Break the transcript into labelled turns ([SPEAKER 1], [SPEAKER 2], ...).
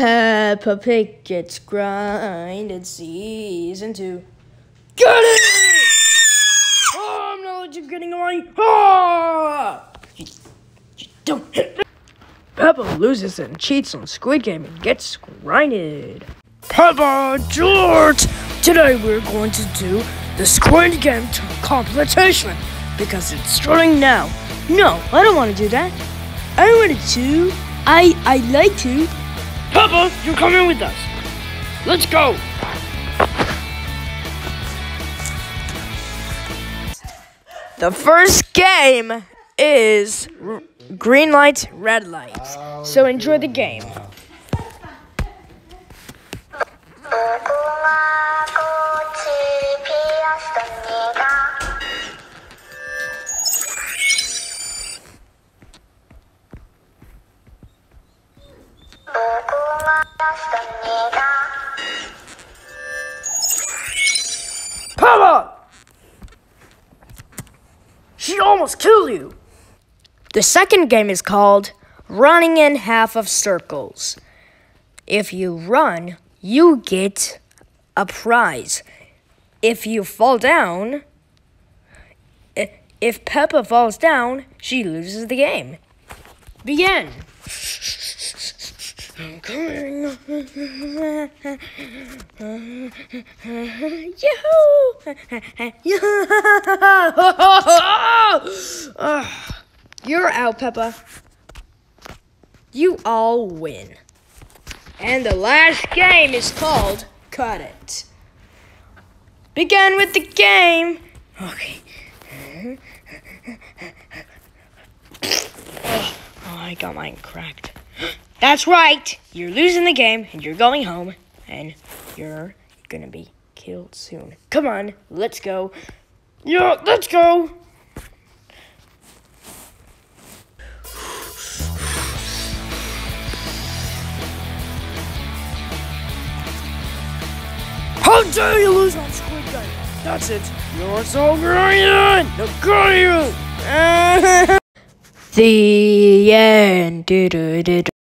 [SPEAKER 1] Peppa Pig gets grinded season two. Get it! Oh, I'm not just getting away. Ah! You, you don't hit me. Peppa loses and cheats on Squid Game and gets grinded. Peppa George! Today we're going to do the Squid Game competition because it's starting now. No, I don't want to do that. I want to. I I like to. Peppa, you're coming with us. Let's go. The first game is green light, red light. So enjoy the game. Power! She almost killed you! The second game is called Running in Half of Circles. If you run, you get a prize. If you fall down, eh, if Peppa falls down, she loses the game. Begin! Yahoo! You're out, Peppa. You all win. And the last game is called Cut It. Begin with the game. Okay. Oh, I got mine cracked. That's right. You're losing the game and you're going home and you're gonna be killed soon. Come on, let's go. Yeah, let's go. How dare you lose on Squid Game? That's it. You're so brilliant. Now go you. the end.